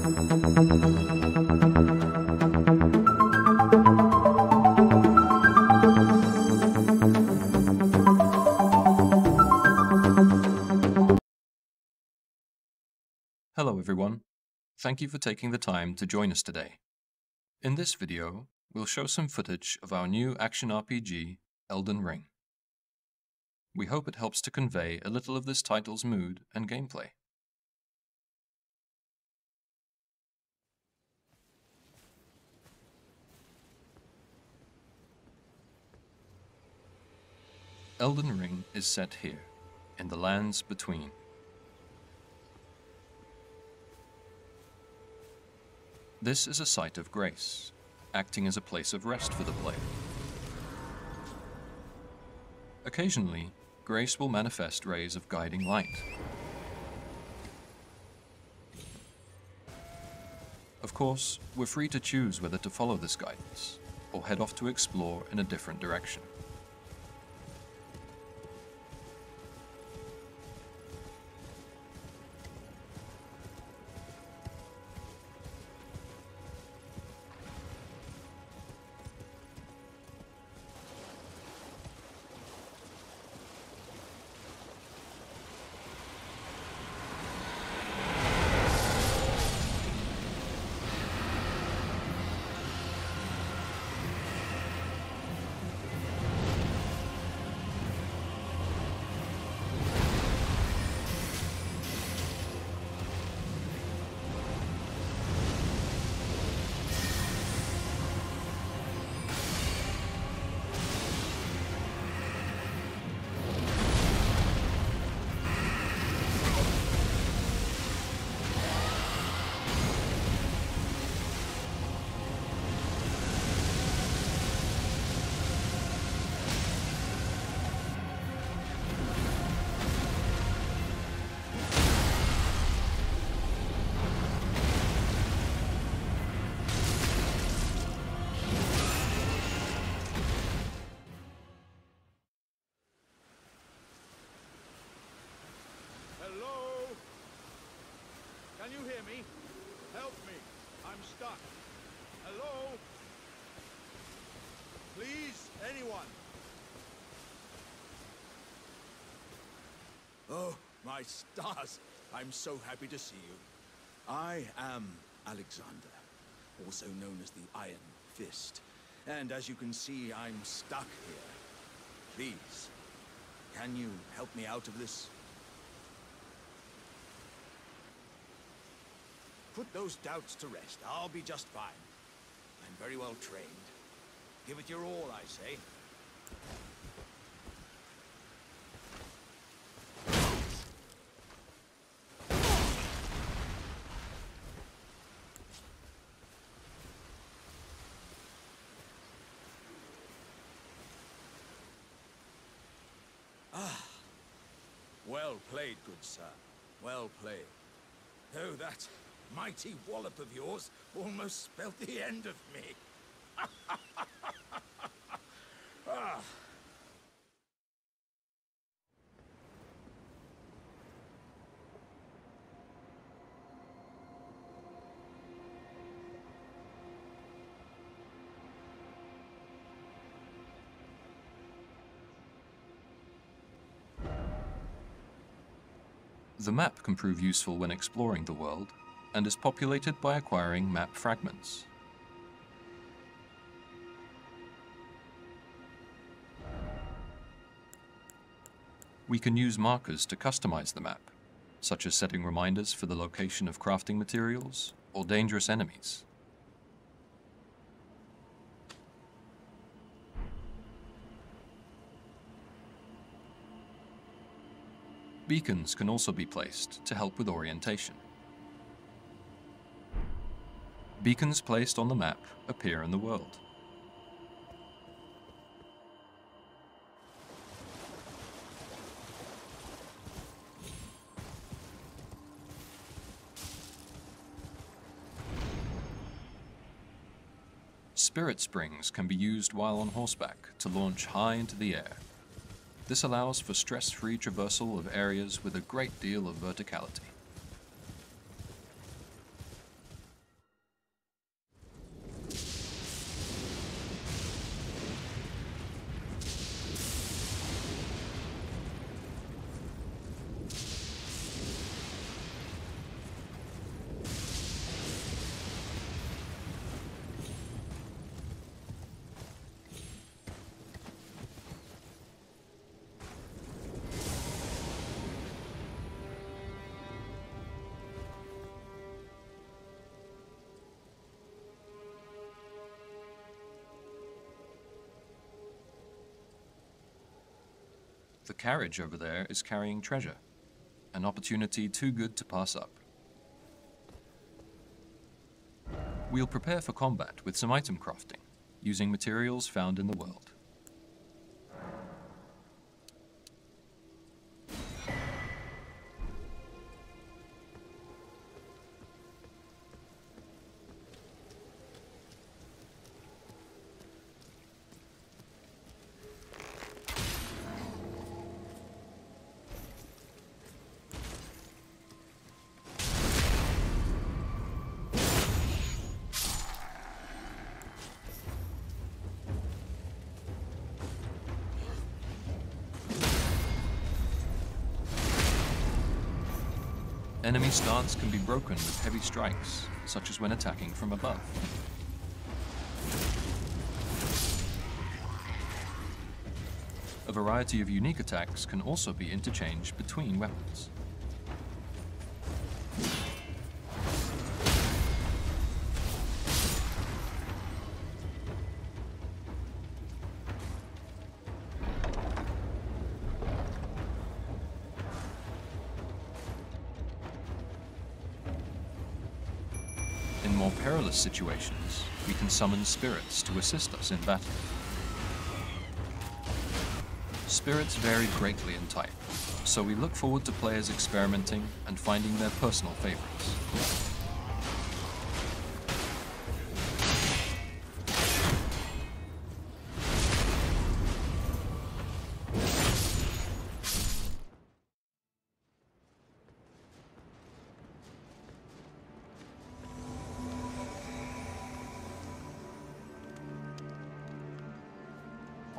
Hello everyone. Thank you for taking the time to join us today. In this video, we'll show some footage of our new action RPG, Elden Ring. We hope it helps to convey a little of this title's mood and gameplay. Elden Ring is set here, in the lands between. This is a site of grace, acting as a place of rest for the player. Occasionally, grace will manifest rays of guiding light. Of course, we're free to choose whether to follow this guidance, or head off to explore in a different direction. Can you hear me? Help me. I'm stuck. Hello? Please, anyone? Oh, my stars. I'm so happy to see you. I am Alexander, also known as the Iron Fist. And as you can see, I'm stuck here. Please, can you help me out of this? Put those doubts to rest. I'll be just fine. I'm very well trained. Give it your all, I say. Ah. Well played, good sir. Well played. Though that mighty wallop of yours almost spelt the end of me. ah. The map can prove useful when exploring the world, and is populated by acquiring map fragments. We can use markers to customize the map, such as setting reminders for the location of crafting materials or dangerous enemies. Beacons can also be placed to help with orientation. Beacons placed on the map appear in the world. Spirit springs can be used while on horseback to launch high into the air. This allows for stress-free traversal of areas with a great deal of verticality. Carriage over there is carrying treasure, an opportunity too good to pass up. We'll prepare for combat with some item crafting, using materials found in the world. Enemy stance can be broken with heavy strikes, such as when attacking from above. A variety of unique attacks can also be interchanged between weapons. Situations, we can summon spirits to assist us in battle. Spirits vary greatly in type, so we look forward to players experimenting and finding their personal favorites.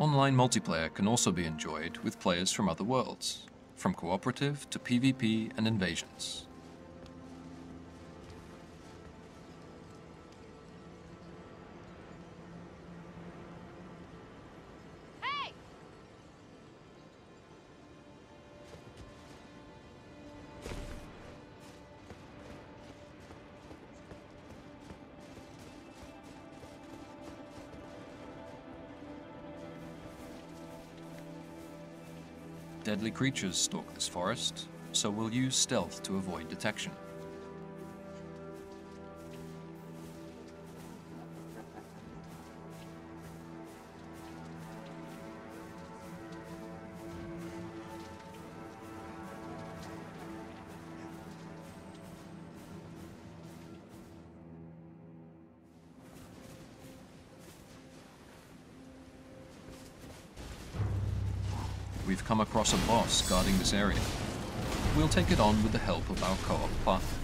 Online multiplayer can also be enjoyed with players from other worlds, from cooperative to PvP and invasions. Deadly creatures stalk this forest, so we'll use stealth to avoid detection. We've come across a boss guarding this area. We'll take it on with the help of our co-op partner.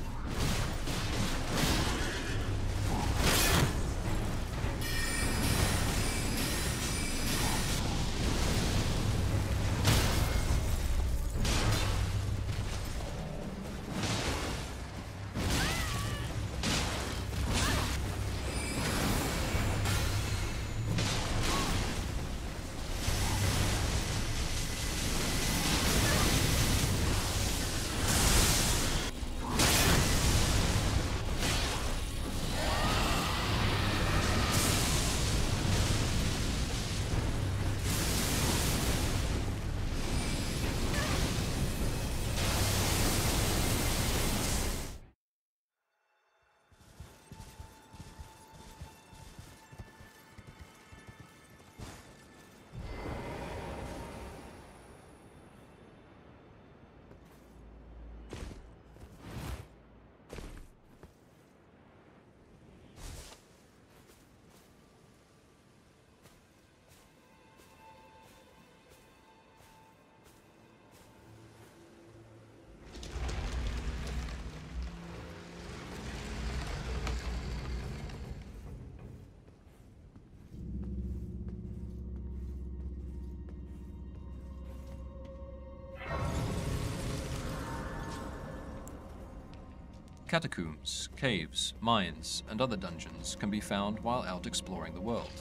Catacombs, caves, mines, and other dungeons can be found while out exploring the world.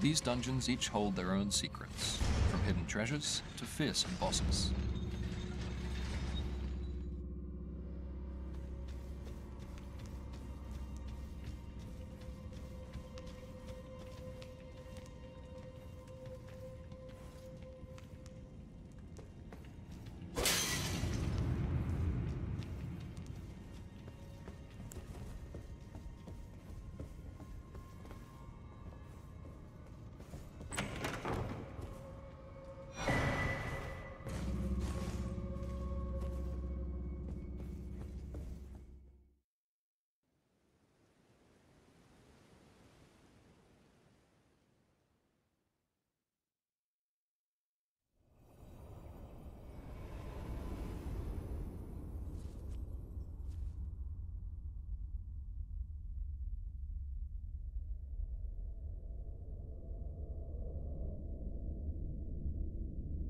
These dungeons each hold their own secrets, from hidden treasures to fearsome bosses.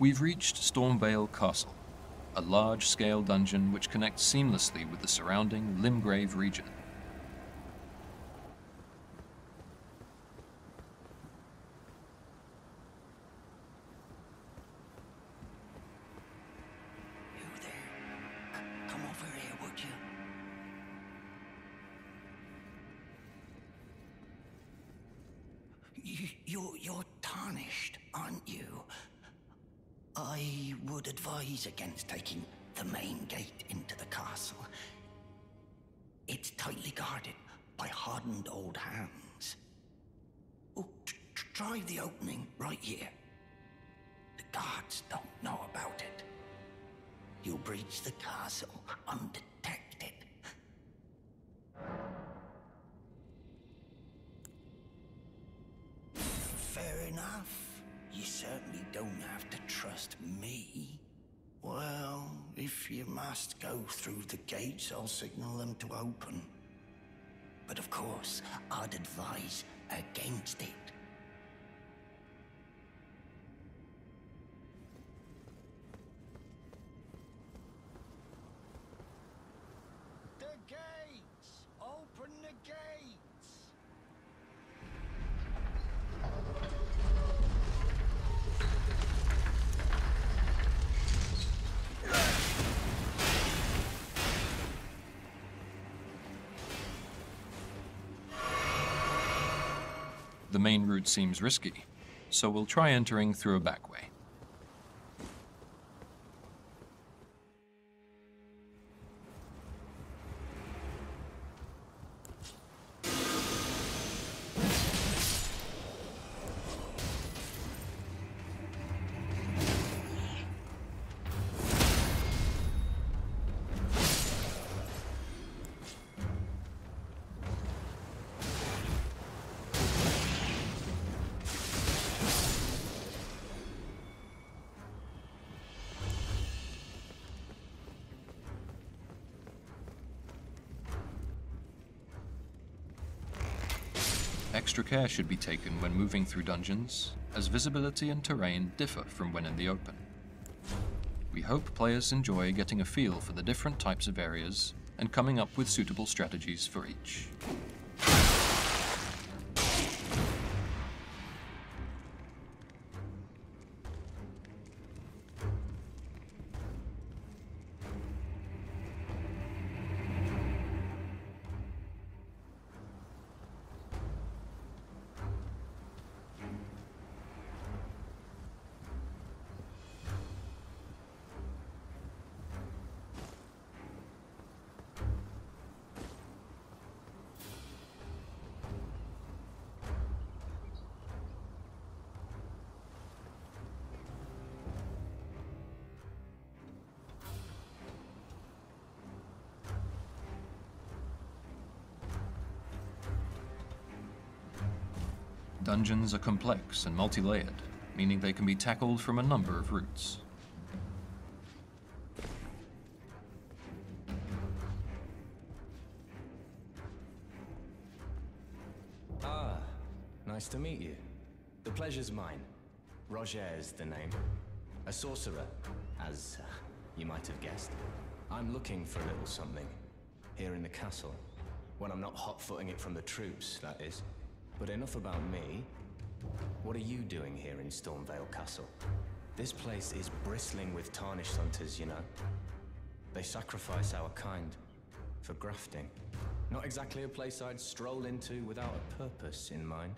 We've reached Stormveil Castle, a large-scale dungeon which connects seamlessly with the surrounding Limgrave region. The main gate into the castle. It's tightly guarded by hardened old hands. Oh, try the opening right here. The guards don't know about it. You'll breach the castle undetected. Fair enough. You certainly don't have to trust me. Well, if you must go through the gates, I'll signal them to open. But of course, I'd advise against it. The main route seems risky, so we'll try entering through a back way. Extra care should be taken when moving through dungeons, as visibility and terrain differ from when in the open. We hope players enjoy getting a feel for the different types of areas and coming up with suitable strategies for each. Dungeons are complex and multi-layered, meaning they can be tackled from a number of routes. Ah, nice to meet you. The pleasure's mine. Rogier is the name. A sorcerer, as uh, you might have guessed. I'm looking for a little something here in the castle. When I'm not hot-footing it from the troops, that is. But enough about me. What are you doing here in Stormveil Castle? This place is bristling with tarnished hunters, you know. They sacrifice our kind for grafting. Not exactly a place I'd stroll into without a purpose in mind.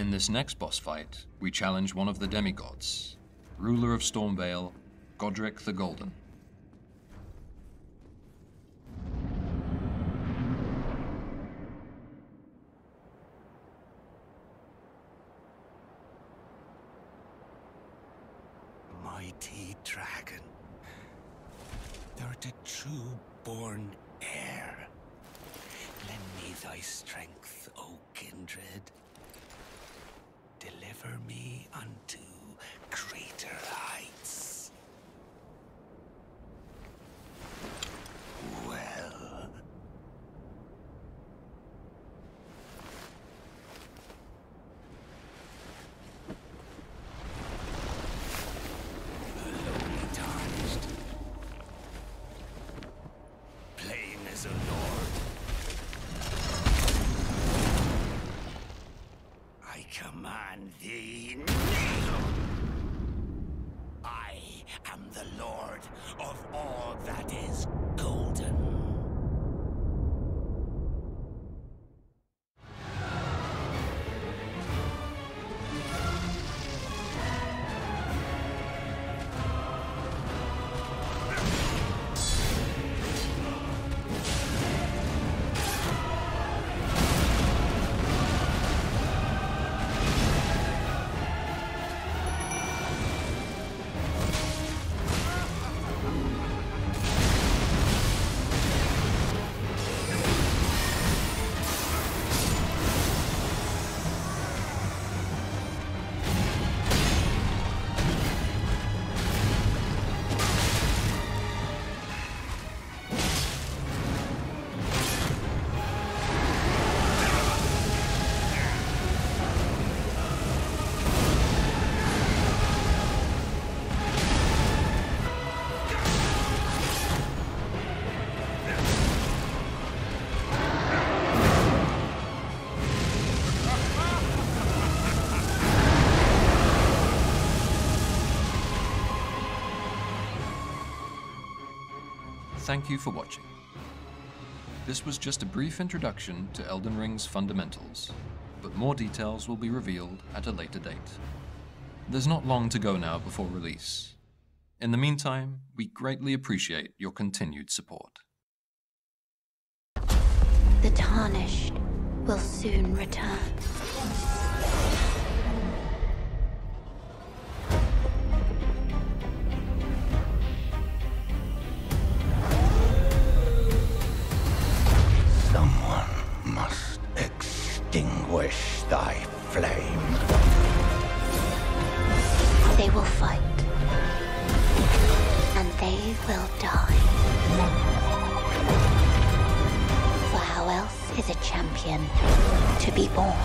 In this next boss fight, we challenge one of the demigods, ruler of Stormveil, Godrick the Golden. Mighty dragon, thou'rt a true born heir. Lend me thy strength, O kindred. Deliver me unto greater heights. Thank you for watching. This was just a brief introduction to Elden Ring's fundamentals, but more details will be revealed at a later date. There's not long to go now before release. In the meantime, we greatly appreciate your continued support. The tarnished will soon return. Thy flame. They will fight. And they will die. For how else is a champion to be born?